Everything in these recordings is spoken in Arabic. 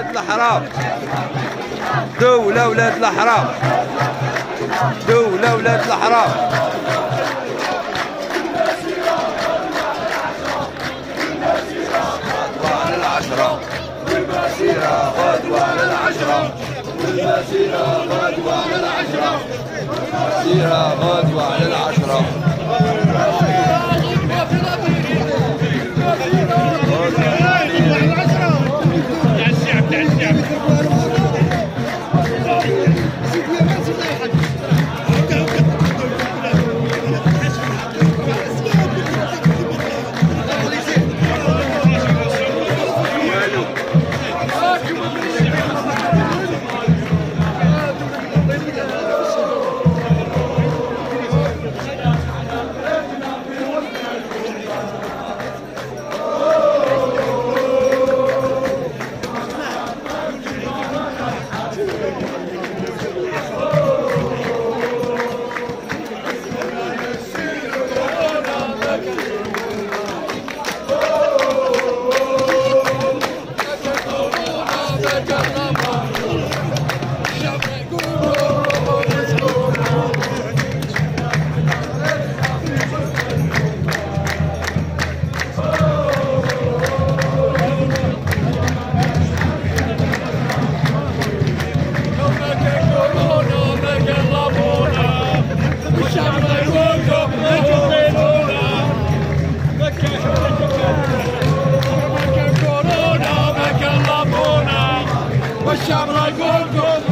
الحرام دولة ولاد الحرام دولة ولاد الحرام العشرة والمسيرة غدوة العشرة والمسيرة غدوة على العشرة المسيرة غدوة على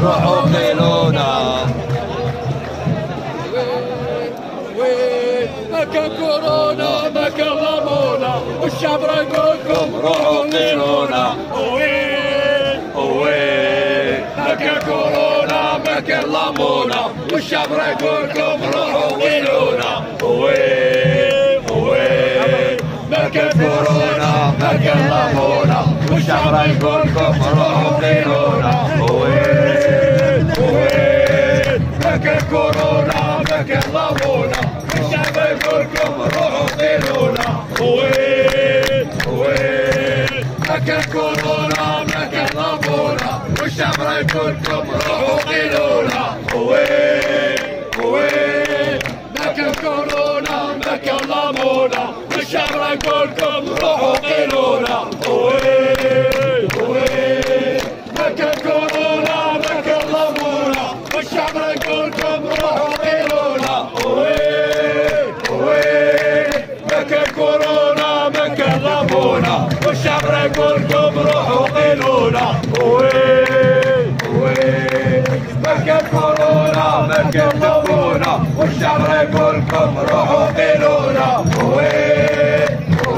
روحوا قيلونا وين مكان كورونا مكان ضمونا والشعب يقولكم روحوا قيلونا وين وين مكان كورونا مكان ضمونا والشعب يقولكم روحوا قيلونا وين وين مكان كورونا مكان ضمونا والشعب يقولكم روحوا قيلونا وين وين مكان كورونا مكان ضمونا والشعب يقولكم روحوا قيلونا وين وين مكان كورونا مكان ضمونا والشعب يقولكم روحوا قيلونا وين وين مكان كورونا مكان ضمونا والشعب يقولكم روحوا قيلونا ضمونا والشعب يقولكم روحوا قيلونا. وين وين مكان كورونا مكان ضمونا والشعب يقولكم روحوا قيلونا. وين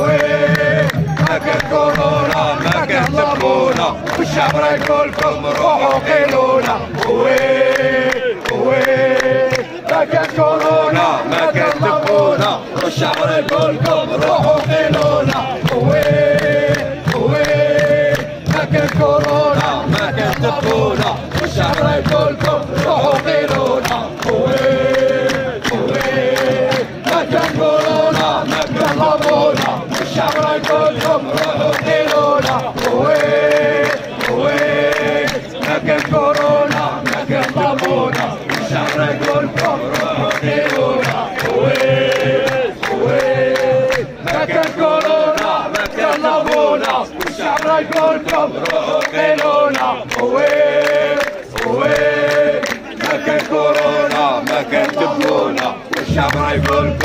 وين مكان كورونا مكان ضمونا والشعب يقولكم روحوا قيلونا. وين وين مكان كورونا مكان ضمونا والشعب يقولكم روحوا قيلونا. ضمونا والشعب يقولكم روحوا قيلونا وين وين مكان كورونا مكان ضمونا والشعب يقولكم روحوا قيلونا وين وين مكان كورونا مكان ضمونا والشعب يقولكم روحوا قيلونا وين وين مكان كورونا مكان تبونا والشعب يقولكم روحوا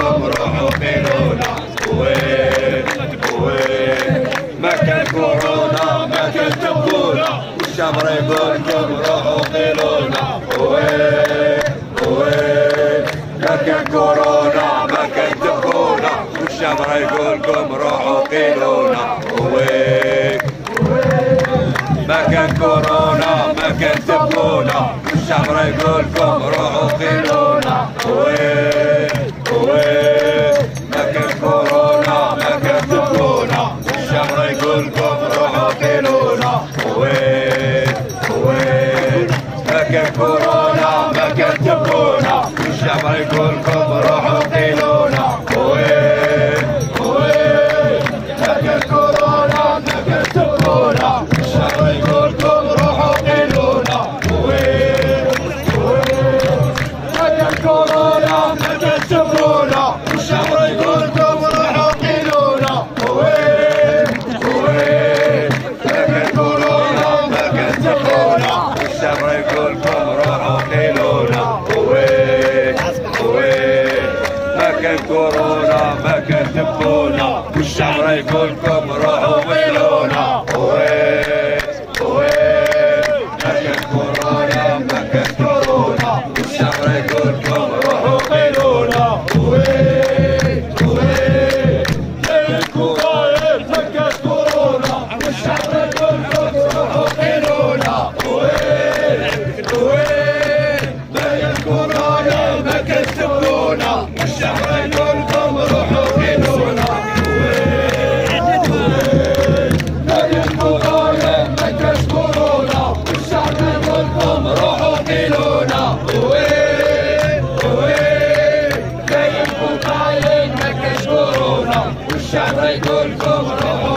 روحوا قيلونا وين وين مكان كورونا والشعب يقولكم روحوا قيلونا وين مكان كورونا مكان تبونا والشعب يقولكم روحوا قيلونا وين وين كتبونا والشعر يكون شهر گل کمران